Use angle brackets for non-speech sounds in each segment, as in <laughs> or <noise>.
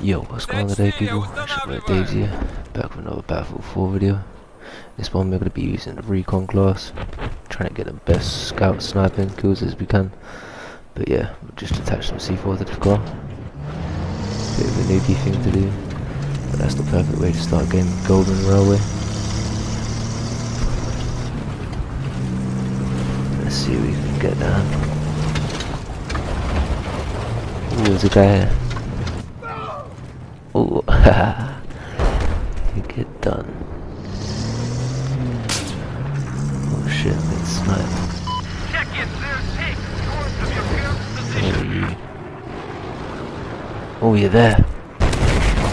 Yo, what's going on today people? It's your boy DavZ here, back with another Battlefield 4 video. This one we're going to be using the Recon class, trying to get the best scout sniping kills as we can. But yeah, we'll just attach some C4 to the car. Bit of a newbie thing to do, but that's the perfect way to start getting Golmud Railway. Let's see if we can get down. Ooh, there's a guy here. Ooh, <laughs> you get done. Oh shit, it's sniped. Check it, there's tank north of your position. Oh, you're there.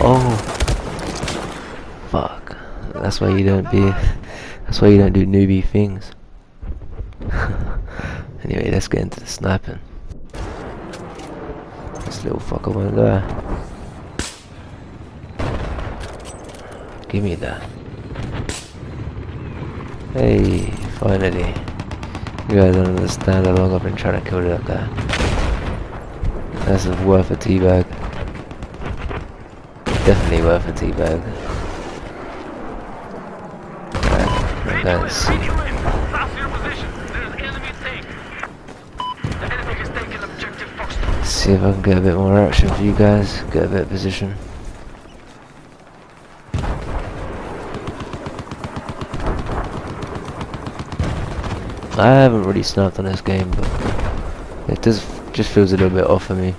Oh. Fuck. That's why you don't be. That's why you don't do newbie things. <laughs> anyway, let's get into the sniping. This little fucker won't die. Give me that. Hey, finally. You guys don't understand how long I've been trying to kill that guy. That's worth a teabag. Definitely worth a teabag. Right, let's see. See if I can get a bit more action for you guys. Get a bit of position. I haven't really snapped on this game, but it does just feels a little bit off for me.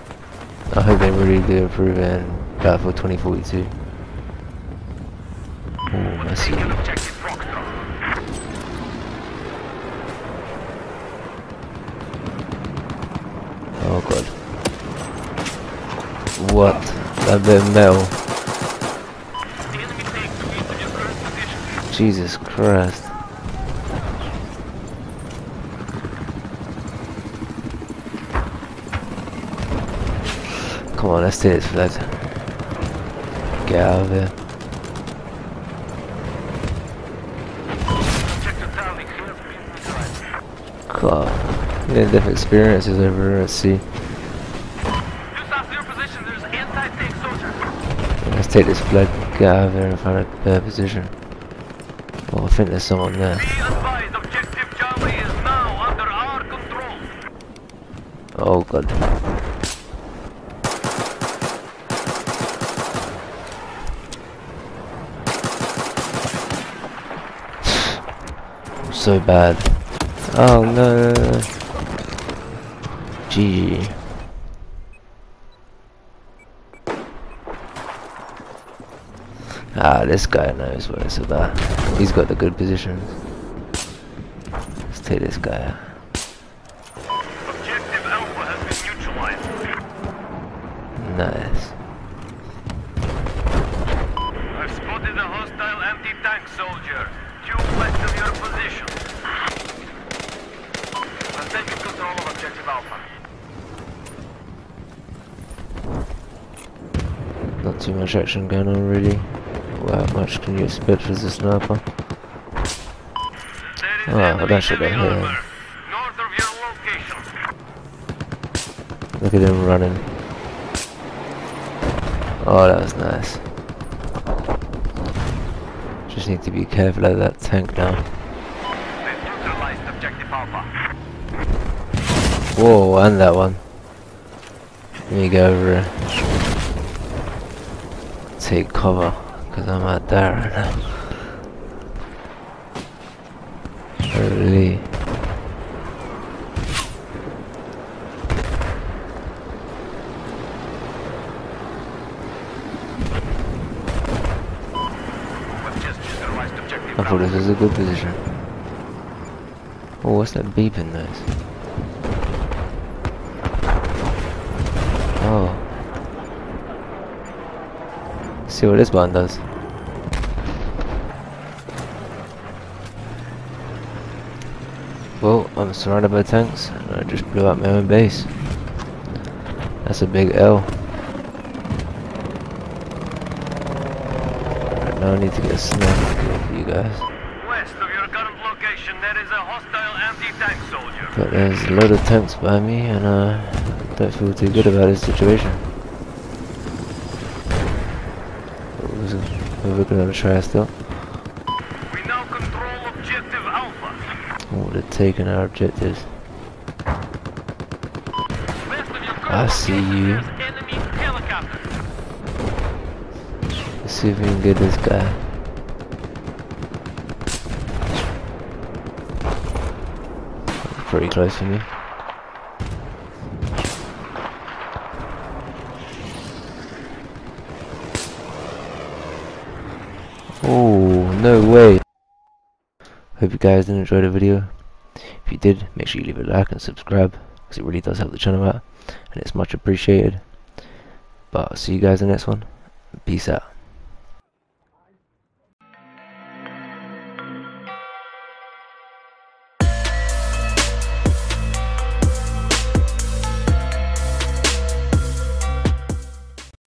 I hope they really do improve it in Battlefield 2042. Oh, I see. Oh god. What? That bit of metal. The enemy tank north of your current position. Jesus Christ. Come on, let's take this flag. Get out of here. God. Yeah, different experiences over at sea. Let's take this flag, get out of here and find a better position. Oh, I think there's someone there. Oh advised, objective Charlie is now under our control. Oh god. So bad. Oh no. GG. Ah, this guy knows what it's about. He's got the good positions. Let's take this guy out. Objective Alpha has been neutralized. Nice. I've spotted a hostile anti-tank soldier, due west of your position. I'm taking control of objective Alpha. Not too much action going on really. Well, how much can you expect as a sniper? Oh, that should your location. Look at him running. Oh, that was nice. Just need to be careful of that tank now. Whoa, and that one. Let me go over here. Take cover, because I'm out there right now. Objective I thought this was a good position. Oh, what's that beeping noise? Oh. See what this button does. Well, I'm surrounded by tanks, and I just blew up my own base. That's a big L. Right, now I need to get a sniper kill for you guys. West of your current location, there is a hostile anti-tank soldier. But there's a load of tanks by me, and uh, don't feel too good about this situation. was we're gonna try still. We now control objective Alpha. Oh, they're taking our objectives. West of your I see you. There's enemy helicopter. Let's see if we can get this guy. Pretty close to me. Oh, no way. Hope you guys did enjoy the video. If you did, make sure you leave a like and subscribe, because it really does help the channel out, and it's much appreciated. But I'll see you guys in the next one. Peace out.